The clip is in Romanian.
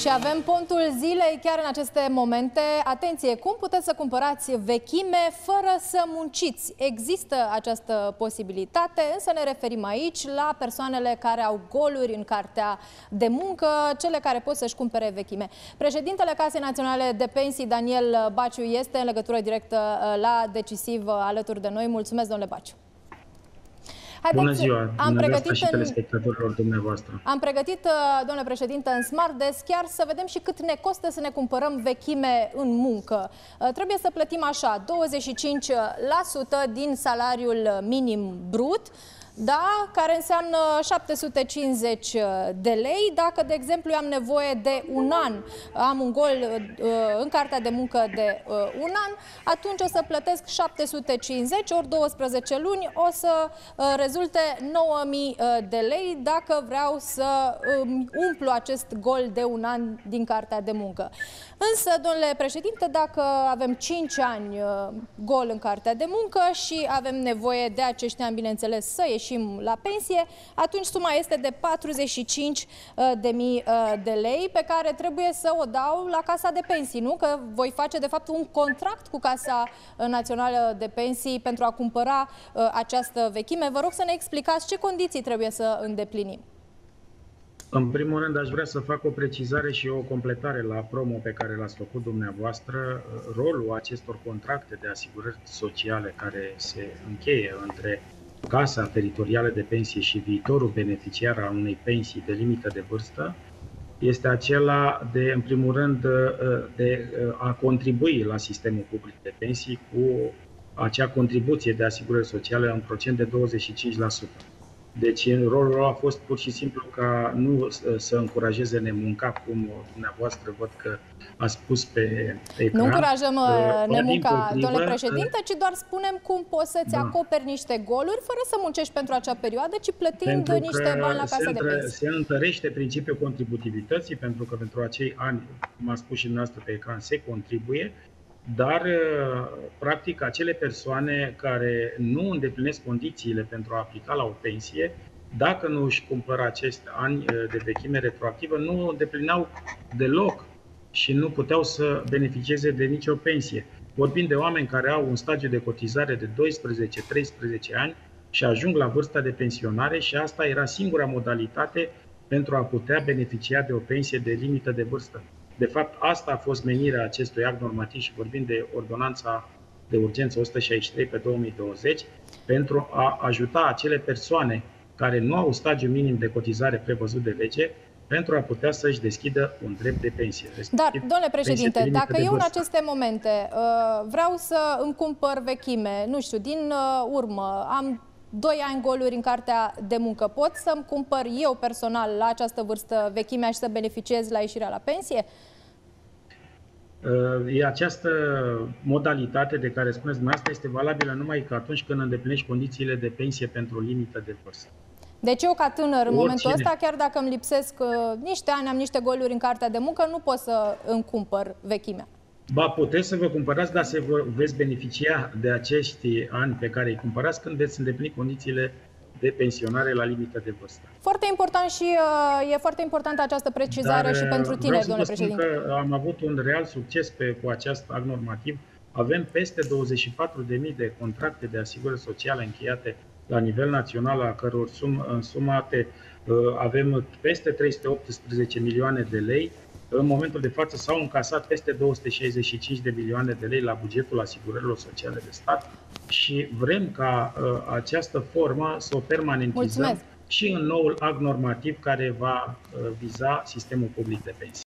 Și avem pontul zilei chiar în aceste momente. Atenție, cum puteți să cumpărați vechime fără să munciți? Există această posibilitate, însă ne referim aici la persoanele care au goluri în cartea de muncă, cele care pot să-și cumpere vechime. Președintele Casei Naționale de Pensii, Daniel Baciu, este în legătură directă uh, la decisiv uh, alături de noi. Mulțumesc, domnule Baciu. Haideți, Bună ziua, am pregătit și telespectatorilor dumneavoastră. Am pregătit, uh, domnule președinte, în Smart Desk chiar să vedem și cât ne costă să ne cumpărăm vechime în muncă. Uh, trebuie să plătim așa, 25% din salariul minim brut, da, care înseamnă 750 de lei. Dacă, de exemplu, am nevoie de un an, am un gol uh, în cartea de muncă de uh, un an, atunci o să plătesc 750 ori 12 luni, o să uh, rezulte 9000 de lei dacă vreau să umplu acest gol de un an din cartea de muncă. Însă, domnule președinte, dacă avem 5 ani gol în cartea de muncă și avem nevoie de acești ani, bineînțeles, să ieșim ieșim la pensie, atunci suma este de 45 uh, de mii uh, de lei pe care trebuie să o dau la Casa de Pensii, nu? Că voi face de fapt un contract cu Casa Națională de Pensii pentru a cumpăra uh, această vechime. Vă rog să ne explicați ce condiții trebuie să îndeplinim. În primul rând, aș vrea să fac o precizare și o completare la promo pe care l-ați făcut dumneavoastră. Rolul acestor contracte de asigurări sociale care se încheie între Casa Teritorială de Pensie și viitorul beneficiar al unei pensii de limită de vârstă este acela de, în primul rând, de a contribui la sistemul public de pensii cu acea contribuție de asigurări sociale în procent de 25%. Deci rolul lor a fost pur și simplu ca nu să încurajeze nemunca, cum dumneavoastră văd că a spus pe ecran. Nu încurajăm uh, nemunca, domnule președinte, ci doar spunem cum poți să-ți da. acoperi niște goluri fără să muncești pentru acea perioadă, ci plătind pentru niște bani la casă de pensii. Se întărește principiul contributivității, pentru că pentru acei ani, cum a spus și dumneavoastră pe ecran, se contribuie dar, uh, practic, acele persoane care nu îndeplinesc condițiile pentru a aplica la o pensie, dacă nu își cumpără acest ani uh, de vechime retroactivă, nu îndeplineau deloc și nu puteau să beneficieze de nicio pensie. Vorbim de oameni care au un stagiu de cotizare de 12-13 ani și ajung la vârsta de pensionare și asta era singura modalitate pentru a putea beneficia de o pensie de limită de vârstă. De fapt, asta a fost menirea acestui act normativ și vorbim de ordonanța de urgență 163 pe 2020 pentru a ajuta acele persoane care nu au stagiu minim de cotizare prevăzut de lege pentru a putea să-și deschidă un drept de pensie. Dar, domnule președinte, dacă eu în aceste momente uh, vreau să îmi cumpăr vechime, nu știu, din uh, urmă, am doi ani goluri în cartea de muncă, pot să-mi cumpăr eu personal la această vârstă vechimea și să beneficiez la ieșirea la pensie? Uh, e această modalitate de care spuneți dumneavoastră este valabilă numai că atunci când îndeplinești condițiile de pensie pentru limită de vârstă. Deci eu ca tânăr, în Oricine. momentul ăsta, chiar dacă îmi lipsesc uh, niște ani, am niște goluri în cartea de muncă, nu pot să îmi cumpăr vechimea. Ba, puteți să vă cumpărați, dar să vă, veți beneficia de acești ani pe care îi cumpărați când veți îndeplini condițiile de pensionare la limită de vârstă. Foarte important și uh, e foarte importantă această precizare Dar, și pentru tine, domnule președinte. Că am avut un real succes pe, cu acest act normativ. Avem peste 24.000 de contracte de asigurări sociale încheiate la nivel național, a căror sum, sumate uh, avem peste 318 milioane de lei în momentul de față s-au încasat peste 265 de milioane de lei la bugetul asigurărilor sociale de stat și vrem ca uh, această formă să o permanentizăm Mulțumesc. și în noul act normativ care va uh, viza sistemul public de pensii.